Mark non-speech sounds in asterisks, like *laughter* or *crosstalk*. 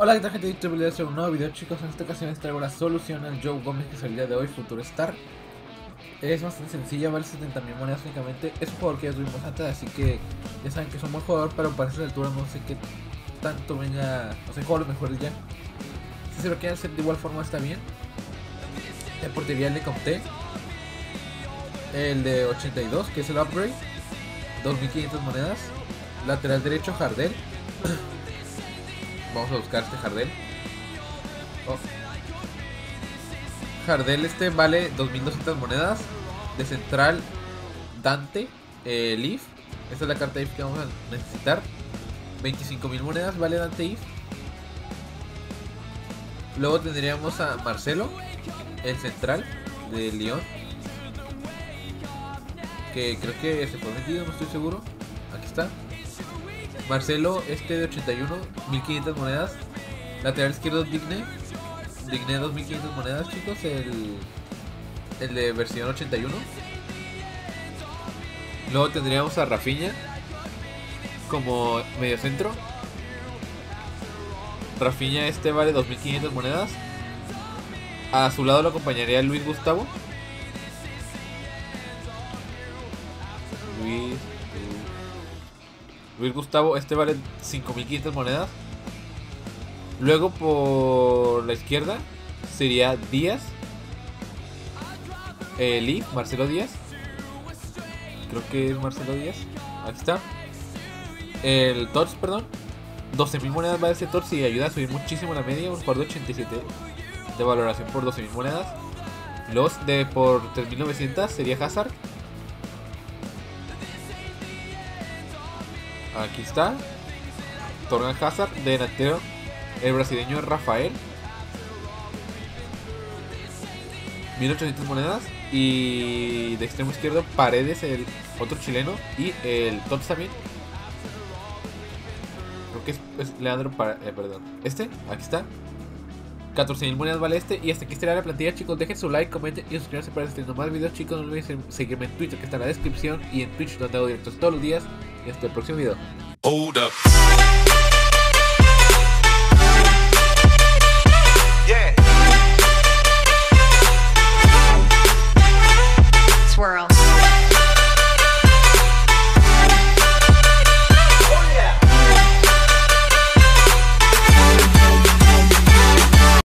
Hola, ¿qué tal gente de YouTube? A un nuevo video chicos, en esta ocasión les traigo la solución al Joe Gómez que día de hoy, Futuro Star. Es bastante sencilla, vale 70 mil monedas únicamente, es un jugador que ya tuvimos antes, así que ya saben que es un buen jugador, pero para esta altura no sé qué tanto venga, no sé jugadores mejores ya. Si se lo quieren hacer de igual forma está bien. En portería le conté El de 82, que es el upgrade. 2500 monedas. Lateral derecho, Jardel *clears throat* Vamos a buscar este Jardel. Oh. Jardel este vale 2200 monedas. De central, Dante, eh, Leaf. Esta es la carta If que vamos a necesitar. 25.000 monedas vale Dante If. Luego tendríamos a Marcelo, el central de León. Que creo que se fue metido, no estoy seguro. Aquí está. Marcelo, este de 81, 1500 monedas. Lateral izquierdo, Digne. Digne 2500 monedas, chicos. El, el de versión 81. Luego tendríamos a Rafinha como medio centro. Rafinha este vale 2500 monedas. A su lado lo acompañaría Luis Gustavo. Luis Luis Gustavo, este vale 5500 monedas. Luego por la izquierda sería Díaz. Eh, Marcelo Díaz. Creo que es Marcelo Díaz. Aquí está. El Torch, perdón. 12.000 monedas vale ese Torch y ayuda a subir muchísimo la media. Un par de 87 de valoración por 12.000 monedas. Los de por 3.900 sería Hazard. Aquí está. Torgan Hazard, de delantero. El brasileño Rafael. 1800 monedas. Y de extremo izquierdo, Paredes, el otro chileno. Y el Tots también. Creo que es, Leandro para, eh, perdón. Este, aquí está. 14.000 monedas vale este. Y hasta aquí estará la plantilla, chicos. Dejen su like, comenten y suscríbanse para este más videos, chicos. No olviden seguirme en Twitter, que está en la descripción. Y en Twitch, donde hago directos todos los días. Hasta el próximo video. Hold up.